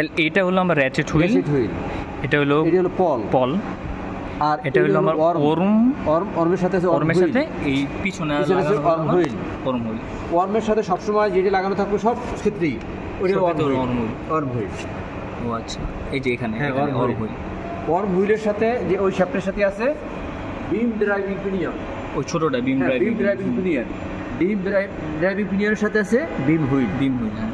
তাহলে এটা হলো আমার র্যাচেট হুইল হুইল এটা হলো এটা হলো পল। পল। আর এটা হলো আমার ওরম। অর্ম অর্মের সাথে আছে অর্মের সাথে এই পিছনে ওরম লাগানো হুইল। অর্ম হুইল। ওয়ার্মের সাথে সবসময় যেটি লাগানো থাকবে সব ক্ষেত্রেই ওটা সব হুইল। Worm wheel. ও আচ্ছা এই যে এখানে হ্যাঁ, হুইল। হুইল। হুইলের সাথে যে ওই শ্যাফটের সাথে আছে বিম ড্রাইভিং পিনিয়ন। ওই ছোটটা বিম হ্যাঁ, beam driving driving pinion. Beam driving পিনিয়নের সাথে আছে বিম হুইল। বিম হুইল হ্যাঁ।